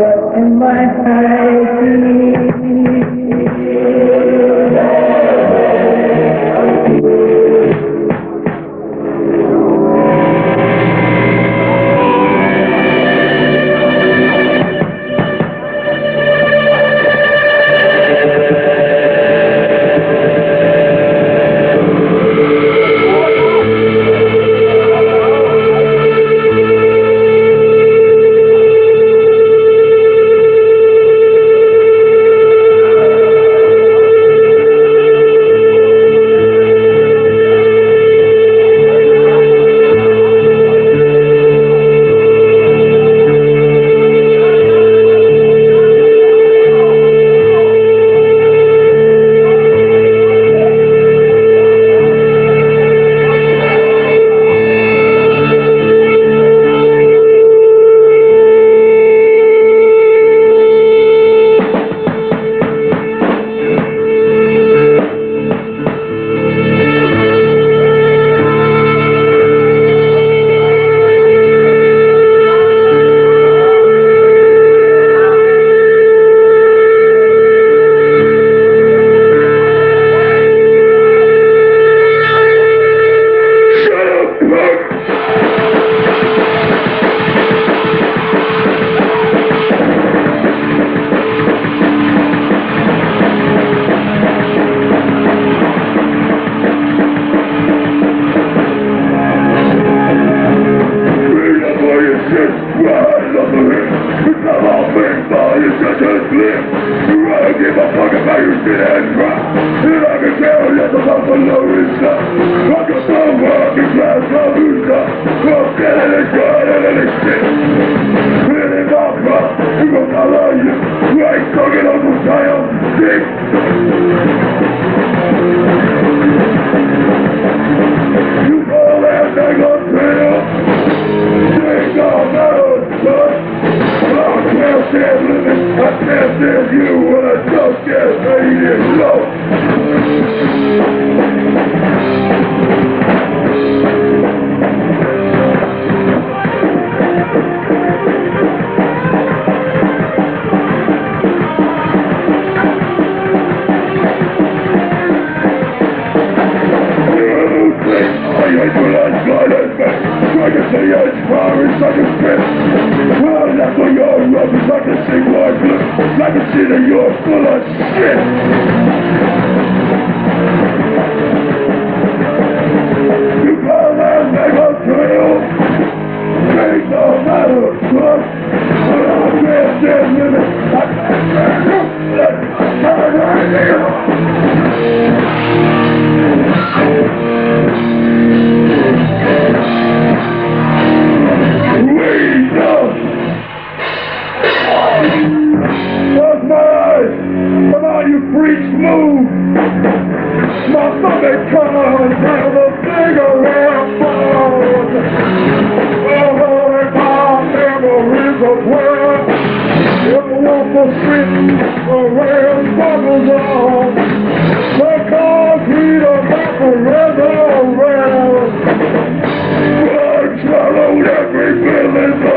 But in my eyes, Freaks move. My stomach comes out of cigarette bones. Oh, and my memories of where in the local street around buggles on. The concrete of Macarena around. Blood swallowed every villain.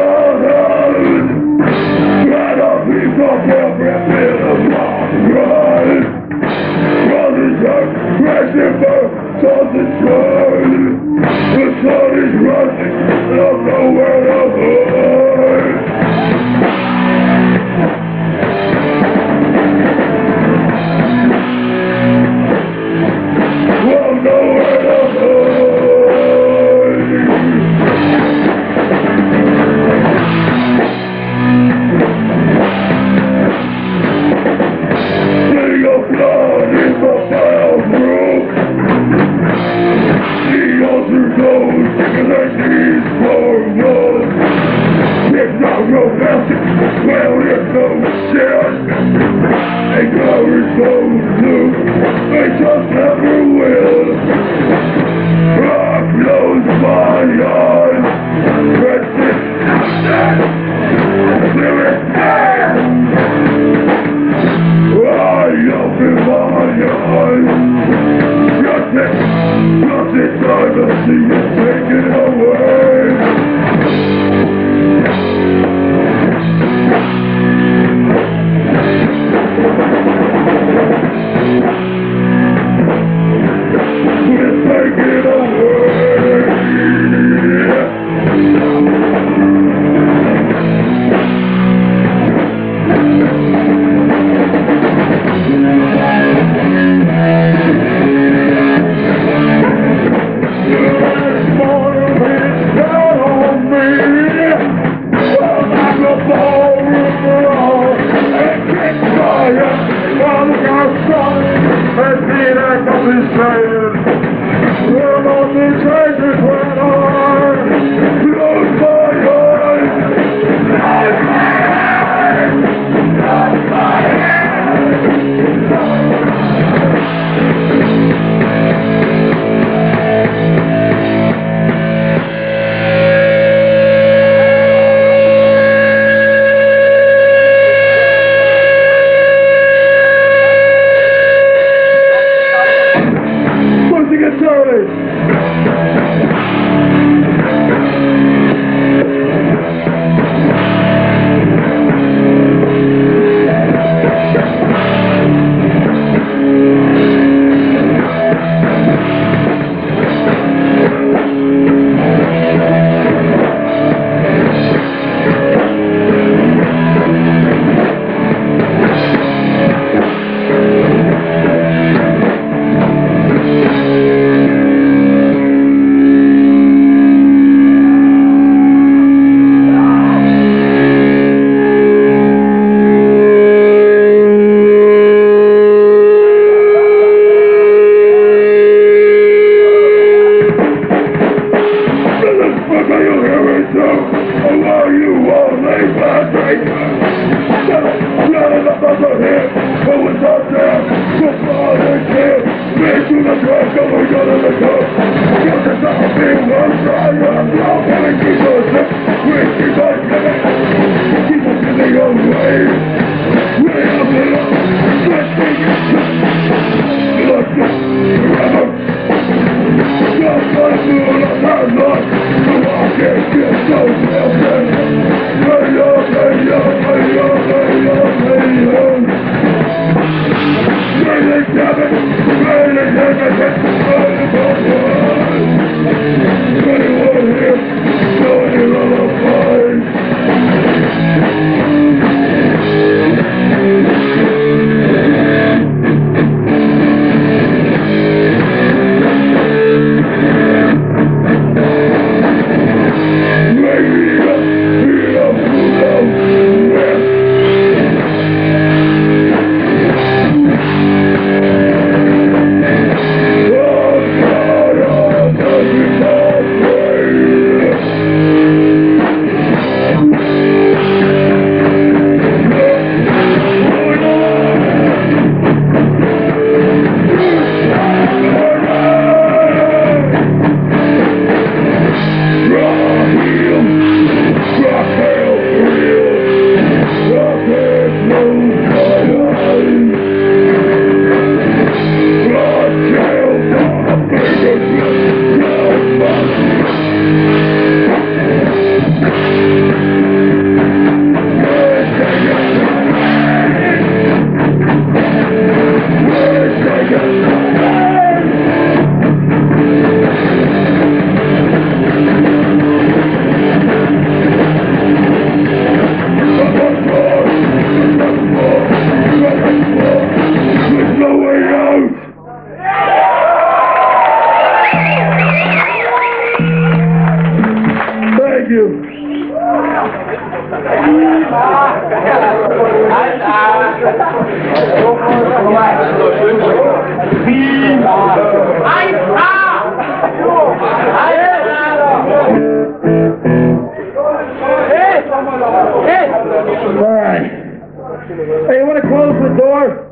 Hey, you want to close the door?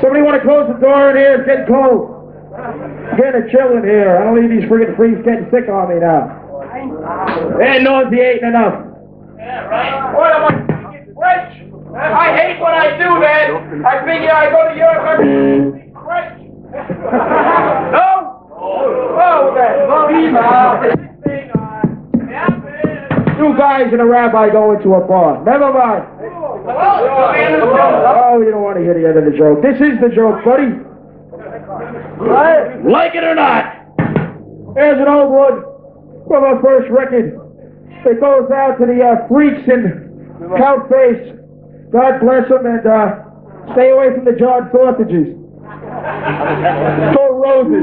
Somebody want to close the door in here? It's getting cold. I'm getting a chill in here. I don't need these friggin' freaks getting sick on me now. Hey, nauseating enough. What am I fucking French? I hate what I do, man. I figure I go to Europe and speak French. no? Oh, then. Two guys and a rabbi go into a bar. Never mind. Oh, you don't want to hear the end of the joke. This is the joke, buddy. Right? Like it or not. There's an old one from our first record. It goes out to the uh, freaks in Count Face. God bless them and uh, stay away from the John Sausages. Go Roses.